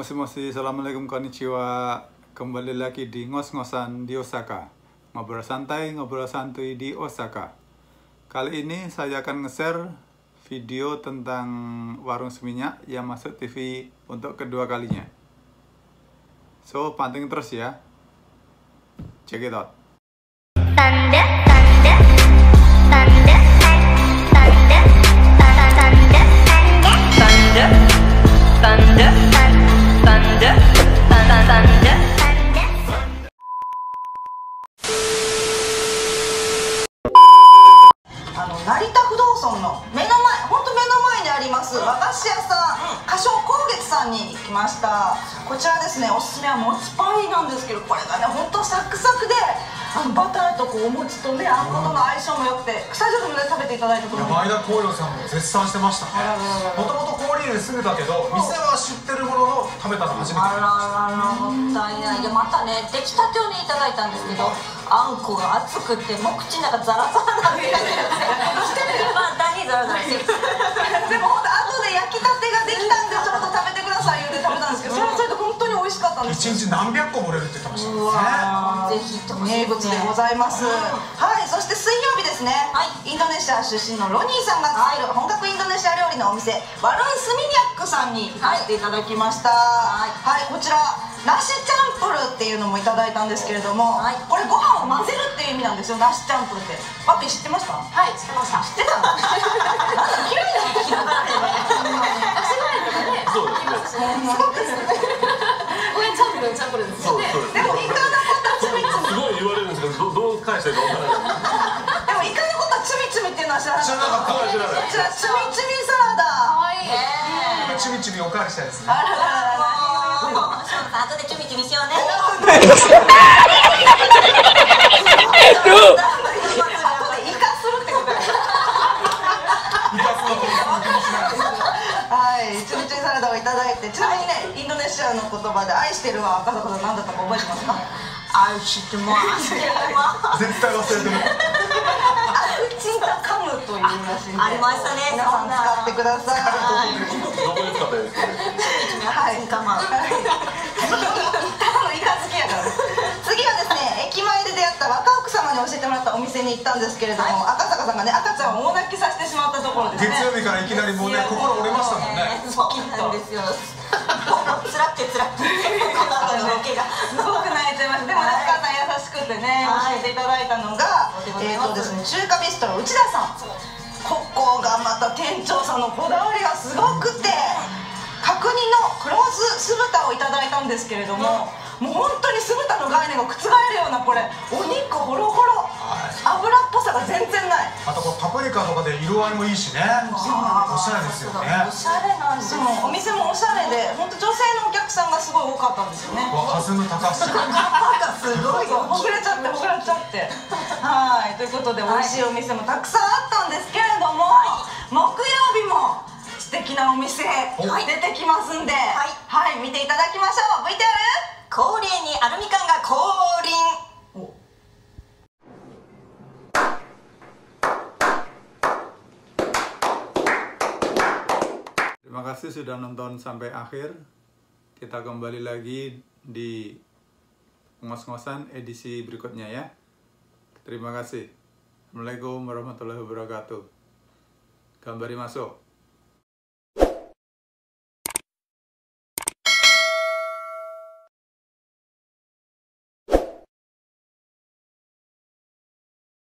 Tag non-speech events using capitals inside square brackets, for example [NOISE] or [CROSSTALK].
mosi, assalamualaikum konnichiwa. Kembali lagi di ngos-ngosan di Osaka. Ngobrol santai, ngobrol santuy di Osaka. Kali ini saya akan nge-share video tentang warung seminyak yang masuk TV untuk kedua kalinya. So, panting terus ya. Check it out. Thunder, あります和菓子屋さん歌唱光月さんに来ました。こちらですねおすすめはもちパイなんですけどこれがね本当サクサクであのバターとこうお餅とねあんことの相性も良くてスタジオでもね食べていただいたと思います前田光陽さんも絶賛してましたね。もともと氷入に住んでたけど店は知ってるものの食べたの初めてあらららもったいない。でまたね出来たてをねいただいたんですけどあんこが熱くてもう口の中ザラザラなんで簡単にザラザラしてでも本当後で焼きたてができたんでちょっと食べてください言うて食べたんですけど。それはそれで本当に美味しかったんです一日何百個も売れるって言ってましたね。ぜひ名物でございます、はい。そして水曜日ですね、はい。インドネシア出身のロニーさんが作る本格インドネシア料理のお店ワルンスミニャックさんに行かせていただきました。はい、こちら梨チャンプルーっていうのもいただいたんですけれども、はい。これご飯を混ぜるっていう意味なんですよ梨チャンプルーって。パピ知ってました？はい知ってました。知ってたの？[LAUGHS] 嫌いなの嫌いなそうですね。これチャンプルチャンプルですそうそうです。でもイカのことはつみつみすごい言われるんですけど、どどう。返していいかわからない。でもイカのことはつみつみっていうのは知らなかった。知らなかった。つみつみサラダ。えちびちびおかわりしたいですね。あらららら後でチュミチュミしようねはい、チュルチュルサラダをいただいて、ちなみにね、インドネシアの言葉で愛してるは赤坂さん何だったか覚えてますか？愛してます絶対忘れてるアクチンタカムというらしい、ありましたね皆さん使ってください。若奥様に教えてもらったお店に行ったんですけれども、赤坂さんがね、赤ちゃんを大泣きさせてしまったところですね。月曜日からいきなりもうね心折れましたもんね。そうなんですよ辛くて辛くてこの後のロケが。すごく泣いてました。でも、お母さん優しくてね、はい。教えていただいたのが、えっ、とですね、中華ビストロ内田さん。ここがまた店長さんのこだわりがすごくて、角煮の黒酢酢豚をいただいたんですけれども、もう本当に酢豚の概念が覆るようなこれ、お肉ホロホロ、油っぽさが全然ない。あとこうパプリカとかで色合いもいいしね。おしゃれですよね。おしゃれなんです。よお店もおしゃれで、本当女性のお客さんがすごい多かったんですよね。わ弾む [LAUGHS] 高橋さん。すごいよ。ほぐれちゃってほぐれちゃって。はい。ということで美味しいお店もたくさんあったんですけれども、木曜日も素敵なお店出てきますんではい、見ていただきましょう。VTR 恒例にアルミ缶が降臨 Terima kasih sudah nonton sampai akhir. Kita kembali lagi di ngos-ngosan edisi berikutnya ya. Terima kasih. Assalamualaikum warahmatullahi wabarakatuh. Gambari masuk.